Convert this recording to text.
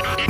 Yeah.